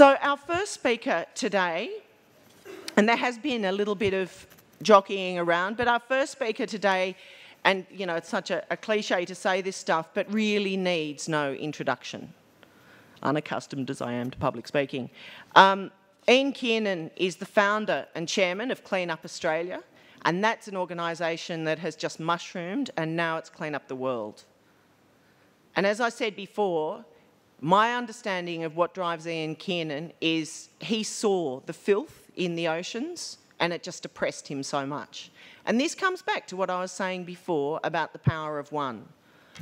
So, our first speaker today, and there has been a little bit of jockeying around, but our first speaker today, and you know, it's such a, a cliche to say this stuff, but really needs no introduction, unaccustomed as I am to public speaking. Um, Ian Kiernan is the founder and chairman of Clean Up Australia, and that's an organisation that has just mushroomed and now it's Clean Up the World. And as I said before, my understanding of what drives Ian Kiernan is he saw the filth in the oceans and it just depressed him so much. And this comes back to what I was saying before about the power of one.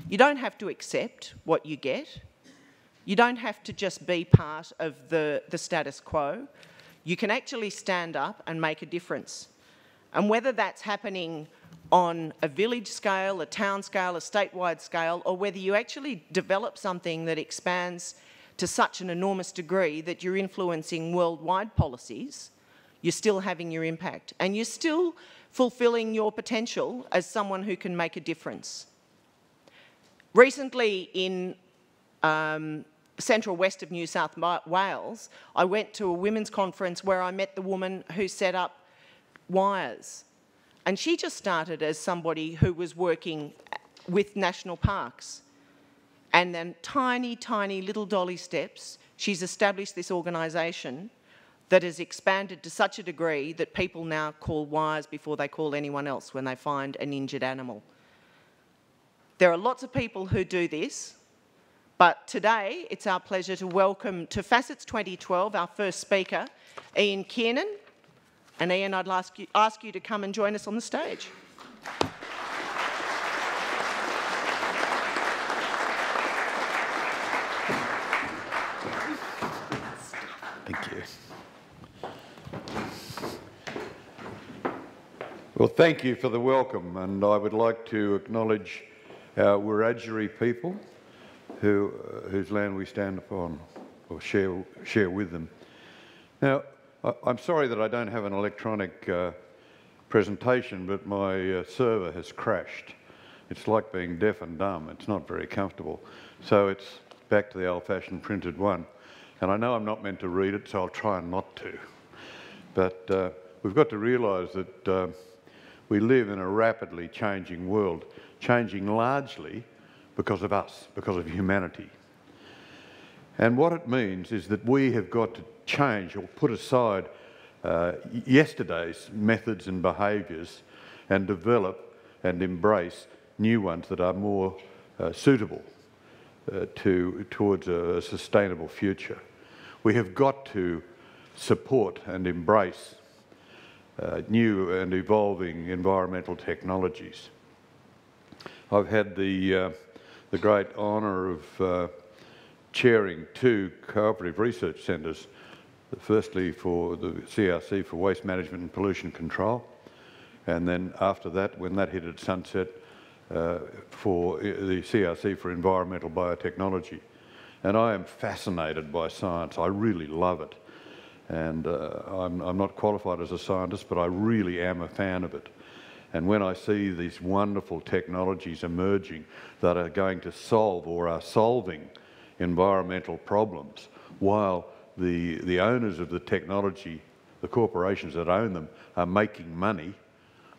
You don't have to accept what you get. You don't have to just be part of the, the status quo. You can actually stand up and make a difference. And whether that's happening on a village scale, a town scale, a statewide scale, or whether you actually develop something that expands to such an enormous degree that you're influencing worldwide policies, you're still having your impact and you're still fulfilling your potential as someone who can make a difference. Recently in um, central west of New South Wales, I went to a women's conference where I met the woman who set up Wires. And she just started as somebody who was working with national parks. And then tiny, tiny little dolly steps, she's established this organisation that has expanded to such a degree that people now call wires before they call anyone else when they find an injured animal. There are lots of people who do this, but today it's our pleasure to welcome to Facets 2012 our first speaker, Ian Kiernan. And Ian, I'd ask you, ask you to come and join us on the stage. Thank you. Well, thank you for the welcome, and I would like to acknowledge our Wiradjuri people who, uh, whose land we stand upon or share, share with them. Now, I'm sorry that I don't have an electronic uh, presentation, but my uh, server has crashed. It's like being deaf and dumb. It's not very comfortable. So it's back to the old-fashioned printed one. And I know I'm not meant to read it, so I'll try not to. But uh, we've got to realise that uh, we live in a rapidly changing world, changing largely because of us, because of humanity. And what it means is that we have got to change or put aside uh, yesterday's methods and behaviours and develop and embrace new ones that are more uh, suitable uh, to, towards a, sustainable future. We have got to support and embrace uh, new and evolving environmental technologies. I've had the, uh, the great honour of uh, chairing two cooperative research centres firstly for the CRC for waste management and pollution control, and then after that, when that hit its sunset, uh, for the CRC for environmental biotechnology. And I am fascinated by science. I really love it. And uh, I'm, I'm not qualified as a scientist, but I really am a fan of it. And when I see these wonderful technologies emerging that are going to solve or are solving environmental problems while the, the owners of the technology, the corporations that own them, are making money,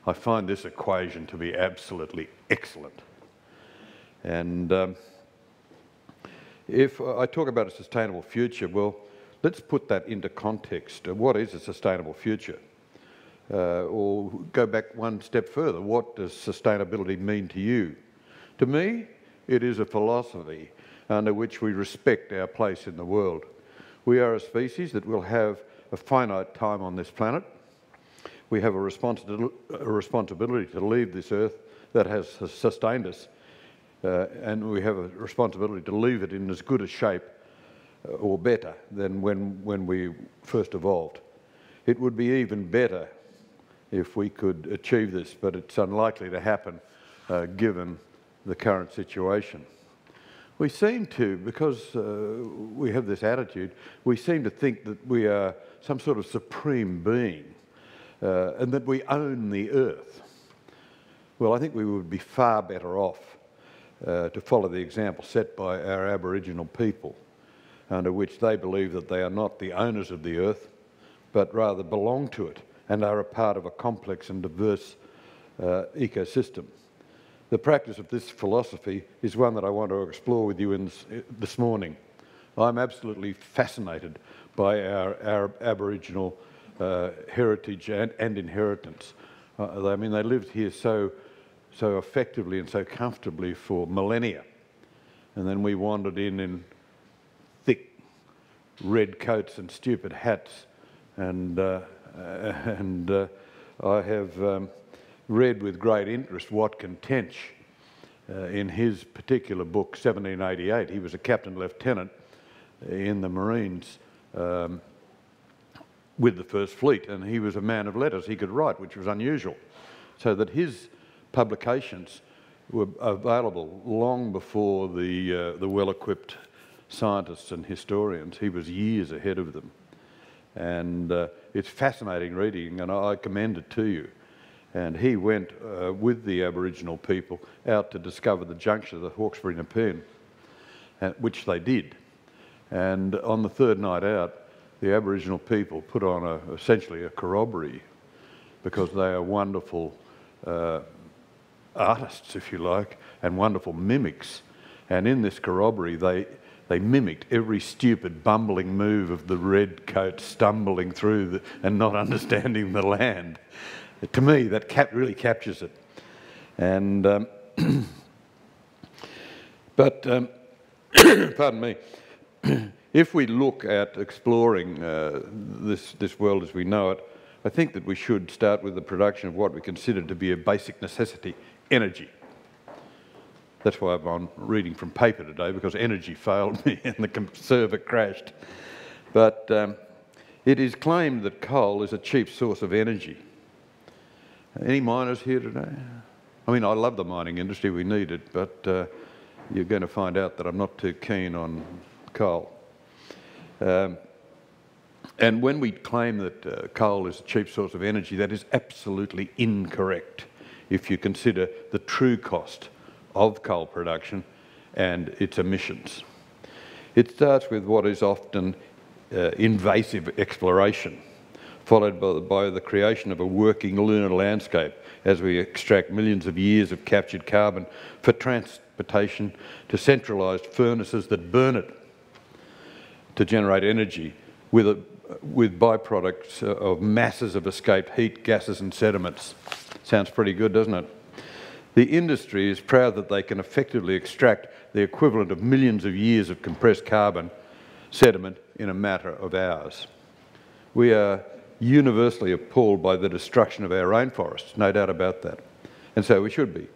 I find this equation to be absolutely excellent. And um, if I talk about a sustainable future, well, let's put that into context. What is a sustainable future? Uh, or go back one step further, what does sustainability mean to you? To me, it is a philosophy under which we respect our place in the world. We are a species that will have a finite time on this planet. We have a, a responsibility to leave this earth that has sustained us, uh, and we have a responsibility to leave it in as good a shape uh, or better than when, when we first evolved. It would be even better if we could achieve this, but it's unlikely to happen uh, given the current situation. We seem to, because uh, we have this attitude, we seem to think that we are some sort of supreme being uh, and that we own the earth. Well, I think we would be far better off uh, to follow the example set by our Aboriginal people under which they believe that they are not the owners of the earth, but rather belong to it and are a part of a complex and diverse uh, ecosystem. The practice of this philosophy is one that I want to explore with you this, this, morning. I'm absolutely fascinated by our, our Aboriginal uh, heritage and, and inheritance. Uh, I mean, they lived here so, so effectively and so comfortably for millennia. And then we wandered in in thick red coats and stupid hats. And, uh, and uh, I have um, read with great interest Watkin Tench uh, in his particular book, 1788. He was a captain lieutenant in the Marines. Um, with the First Fleet, and he was a man of letters. He could write, which was unusual. So that his publications were available long before the, uh, the well-equipped scientists and historians. He was years ahead of them. And uh, it's fascinating reading, and I commend it to you. And he went uh, with the Aboriginal people out to discover the junction of the Hawkesbury and Nepean, uh, which they did. And on the third night out, the Aboriginal people put on a, essentially a corroboree because they are wonderful uh, artists, if you like, and wonderful mimics. And in this corroboree, they, they mimicked every stupid, bumbling move of the red coat stumbling through the, and not understanding the land. To me, that cap really captures it. And, um, but, um, pardon me. If we look at exploring uh, this, this world as we know it, I think that we should start with the production of what we consider to be a basic necessity, energy. That's why I'm on reading from paper today, because energy failed me and the server crashed. But um, it is claimed that coal is a cheap source of energy. Any miners here today? I mean, I love the mining industry, we need it, but uh, you're going to find out that I'm not too keen on coal. Um, and when we claim that uh, coal is a cheap source of energy, that is absolutely incorrect if you consider the true cost of coal production and its emissions. It starts with what is often uh, invasive exploration, followed by, by the creation of a working lunar landscape as we extract millions of years of captured carbon for transportation to centralised furnaces that burn it to generate energy with, a, with byproducts uh, of masses of escaped heat, gases and sediments. Sounds pretty good, doesn't it? The industry is proud that they can effectively extract the equivalent of millions of years of compressed carbon sediment in a matter of hours. We are universally appalled by the destruction of our rainforests, no doubt about that, and so we should be.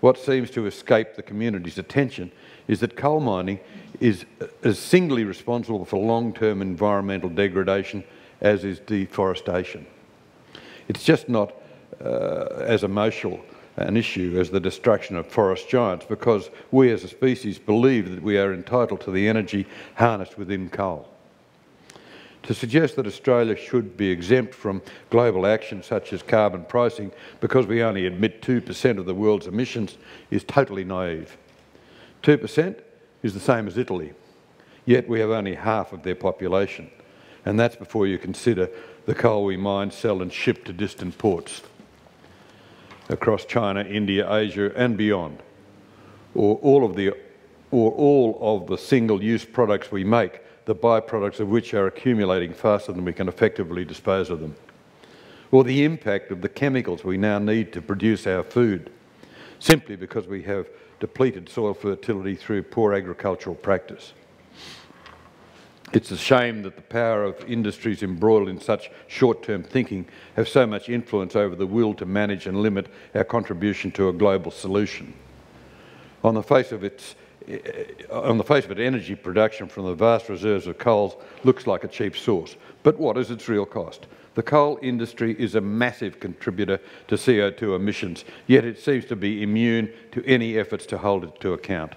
What seems to escape the community's attention is that coal mining is as singly responsible for long-term environmental degradation as is deforestation. It's just not uh, as emotional an issue as the destruction of forest giants because we as a species believe that we are entitled to the energy harnessed within coal. To suggest that Australia should be exempt from global action such as carbon pricing because we only emit 2% of the world's emissions is totally naive. 2% is the same as Italy, yet we have only half of their population. And that's before you consider the coal we mine, sell and ship to distant ports across China, India, Asia and beyond, or all of the, or all of the single-use products we make, the byproducts of which are accumulating faster than we can effectively dispose of them, or the impact of the chemicals we now need to produce our food, simply because we have depleted soil fertility through poor agricultural practice. It's a shame that the power of industries embroiled in such short-term thinking have so much influence over the will to manage and limit our contribution to a global solution. On the face of its on the face of it, energy production from the vast reserves of coal looks like a cheap source. But what is its real cost? The coal industry is a massive contributor to CO2 emissions, yet it seems to be immune to any efforts to hold it to account.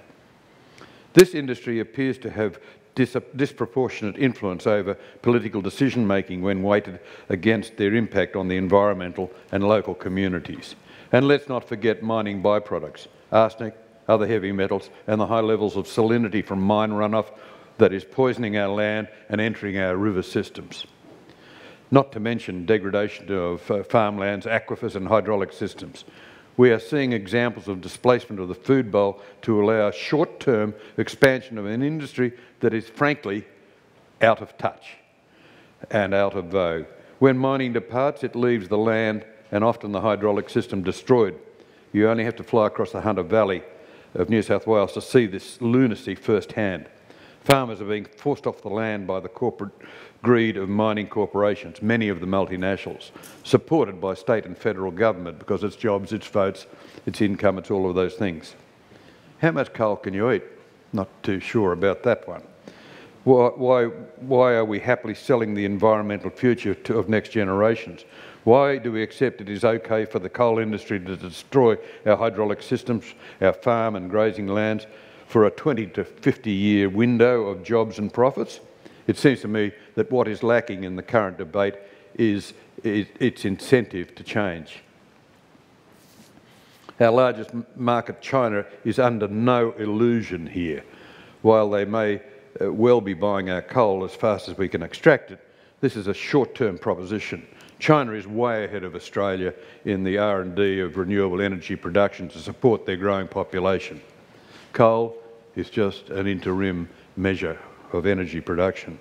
This industry appears to have dis disproportionate influence over political decision-making when weighted against their impact on the environmental and local communities. And let's not forget mining byproducts, arsenic, other heavy metals and the high levels of salinity from mine runoff that is poisoning our land and entering our river systems. Not to mention degradation of uh, farmlands, aquifers and hydraulic systems. We are seeing examples of displacement of the food bowl to allow short-term expansion of an industry that is frankly out of touch and out of vogue. When mining departs, it leaves the land and often the hydraulic system destroyed. You only have to fly across the Hunter Valley of New South Wales to see this lunacy firsthand. Farmers are being forced off the land by the corporate greed of mining corporations, many of the multinationals, supported by state and federal government because it's jobs, it's votes, it's income, it's all of those things. How much coal can you eat? Not too sure about that one. Why, why, why are we happily selling the environmental future to, of next generations? Why do we accept it is okay for the coal industry to destroy our hydraulic systems, our farm and grazing lands for a 20 to 50 year window of jobs and profits? It seems to me that what is lacking in the current debate is, its incentive to change. Our largest market, China, is under no illusion here. While they may uh, well be buying our coal as fast as we can extract it. This is a short-term proposition. China is way ahead of Australia in the R&D of renewable energy production to support their growing population. Coal is just an interim measure of energy production.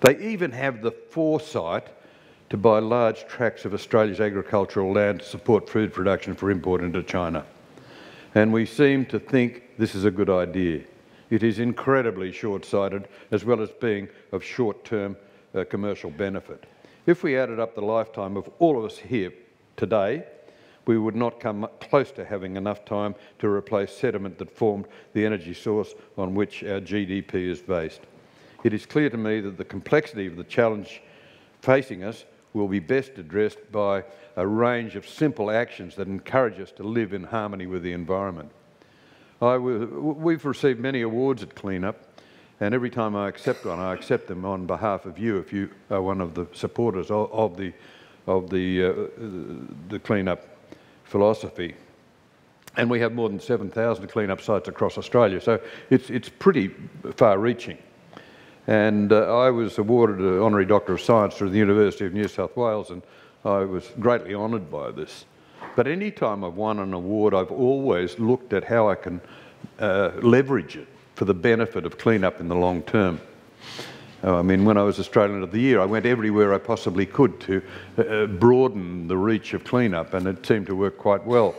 They even have the foresight to buy large tracts of Australia's agricultural land to support food production for import into China. And we seem to think this is a good idea. It is incredibly short-sighted as well as being of short-term uh, commercial benefit. If we added up the lifetime of all of us here today, we would not come close to having enough time to replace sediment that formed the energy source on which our GDP is based. It is clear to me that the complexity of the challenge facing us will be best addressed by a range of simple actions that encourage us to live in harmony with the environment we've received many awards at Cleanup, and every time I accept one, I accept them on behalf of you if you are one of the supporters of, of the, of the, uh, the cleanup philosophy. And we have more than 7,000 cleanup sites across Australia, so it's, it's pretty far-reaching. And uh, I was awarded an Honorary Doctor of Science through the University of New South Wales, and I was greatly honoured by this. But any time I've won an award, I've always looked at how I can uh, leverage it for the benefit of cleanup in the long term. Uh, I mean, when I was Australian of the Year, I went everywhere I possibly could to uh, broaden the reach of cleanup, and it seemed to work quite well.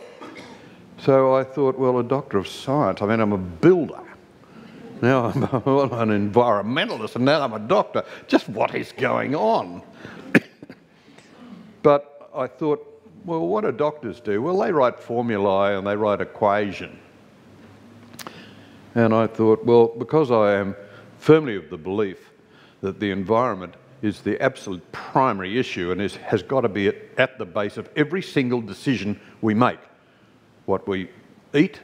So I thought, well, a doctor of science, I mean, I'm a builder. Now I'm an environmentalist, and now I'm a doctor. Just what is going on? but I thought, well, what do doctors do? Well, they write formulae and they write equation. And I thought, well, because I am firmly of the belief that the environment is the absolute primary issue and is, has got to be at, at the base of every single decision we make. What we eat,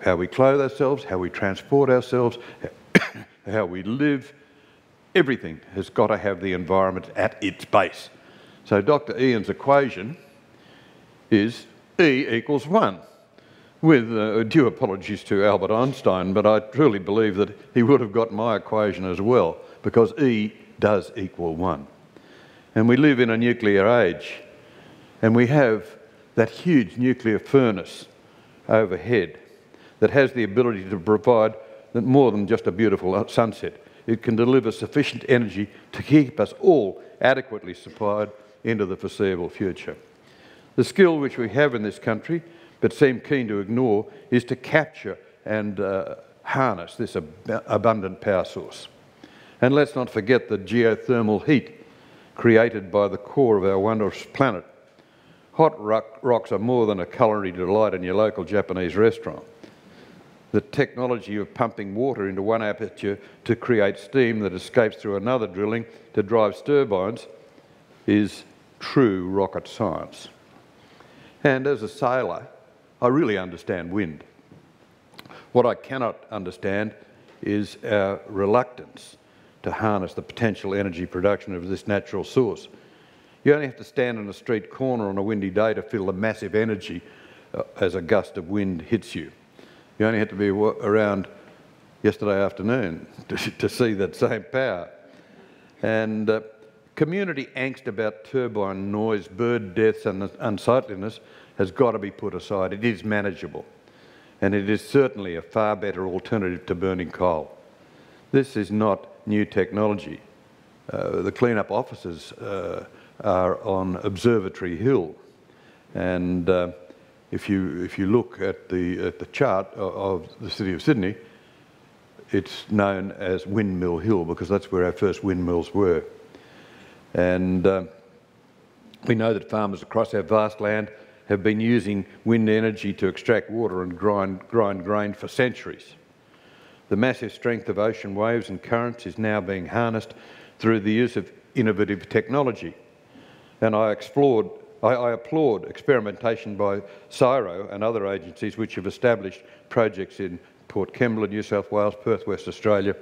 how we clothe ourselves, how we transport ourselves, how we live, everything has got to have the environment at its base. So Dr. Ian's equation is E equals 1. With uh, due apologies to Albert Einstein, but I truly believe that he would have got my equation as well, because E does equal 1. And we live in a nuclear age, and we have that huge nuclear furnace overhead that has the ability to provide more than just a beautiful sunset. It can deliver sufficient energy to keep us all adequately supplied into the foreseeable future. The skill which we have in this country, but seem keen to ignore, is to capture and uh, harness this ab abundant power source. And let's not forget the geothermal heat created by the core of our wondrous planet. Hot rock rocks are more than a culinary delight in your local Japanese restaurant. The technology of pumping water into one aperture to create steam that escapes through another drilling to drive turbines is true rocket science. And as a sailor, I really understand wind. What I cannot understand is our reluctance to harness the potential energy production of this natural source. You only have to stand on a street corner on a windy day to feel the massive energy uh, as a gust of wind hits you. You only have to be around yesterday afternoon to, to see that same power. And uh, community angst about turbine noise, bird deaths and unsightliness has got to be put aside. It is manageable. And it is certainly a far better alternative to burning coal. This is not new technology. Uh, the cleanup officers uh, are on Observatory Hill. And uh, if, you, if you look at the, at the chart of, of the City of Sydney, it's known as Windmill Hill because that's where our first windmills were. And uh, we know that farmers across our vast land have been using wind energy to extract water and grind, grind grain for centuries. The massive strength of ocean waves and currents is now being harnessed through the use of innovative technology. And I explored I, I, applaud experimentation by CSIRO and other agencies which have established projects in Port Kembla, New South Wales, Perth, West Australia.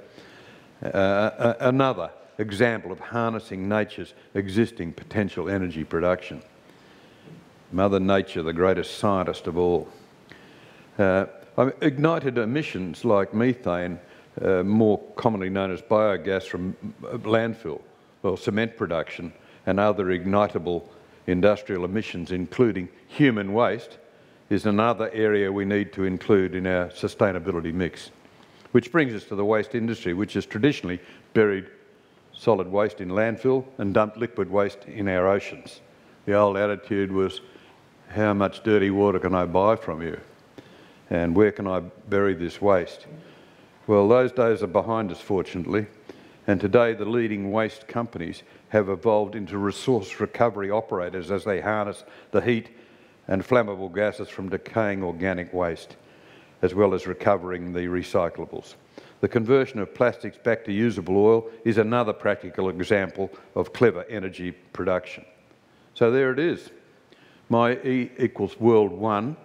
Uh, another example of harnessing nature's existing potential energy production. Mother Nature, the greatest scientist of all. Uh, ignited emissions like methane, uh, more commonly known as biogas from uh, landfill or cement production, and other ignitable industrial emissions, including human waste, is another area we need to include in our sustainability mix. Which brings us to the waste industry, which has traditionally buried solid waste in landfill and dumped liquid waste in our oceans. The old attitude was, how much dirty water can I buy from you? And where can I bury this waste? Well, those days are behind us, fortunately, and today the leading waste companies have evolved into resource recovery operators as they harness the heat and flammable gases from decaying organic waste, as well as recovering the recyclables. The conversion of plastics back to usable oil is another practical example of clever energy production. So there it is. My E equals world one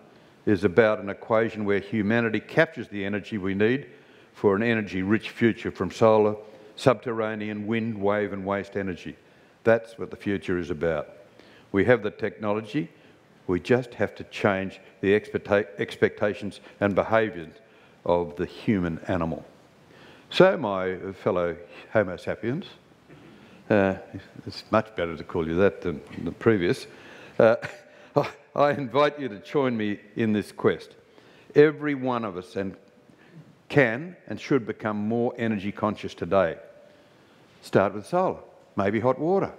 is about an equation where humanity captures the energy we need for an energy-rich future from solar, subterranean, wind, wave and waste energy. That's what the future is about. We have the technology, we just have to change the expectations and behaviours of the human animal. So, my fellow Homo sapiens, uh, it's much better to call you that than the previous, uh, I invite you to join me in this quest. Every one of us and can and should become more energy conscious today. Start with solar, maybe hot water.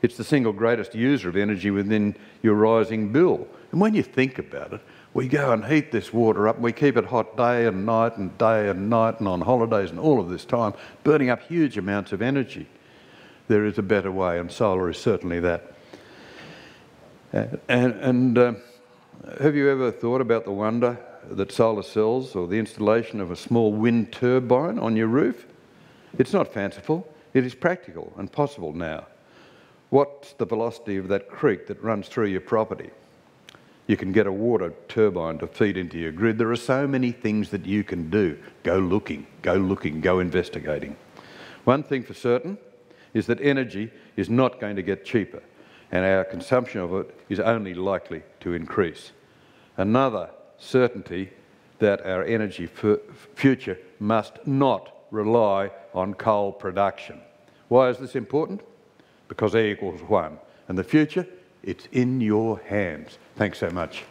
It's the single greatest user of energy within your rising bill. And when you think about it, we go and heat this water up and we keep it hot day and night and day and night and on holidays and all of this time, burning up huge amounts of energy. There is a better way, and solar is certainly that. And, and uh, have you ever thought about the wonder that solar cells or the installation of a small wind turbine on your roof? It's not fanciful, it is practical and possible now. What's the velocity of that creek that runs through your property? You can get a water turbine to feed into your grid. There are so many things that you can do. Go looking, go looking, go investigating. One thing for certain is that energy is not going to get cheaper and our consumption of it is only likely to increase. Another certainty that our energy future must not rely on coal production. Why is this important? because A equals 1. And the future, it's in your hands. Thanks so much.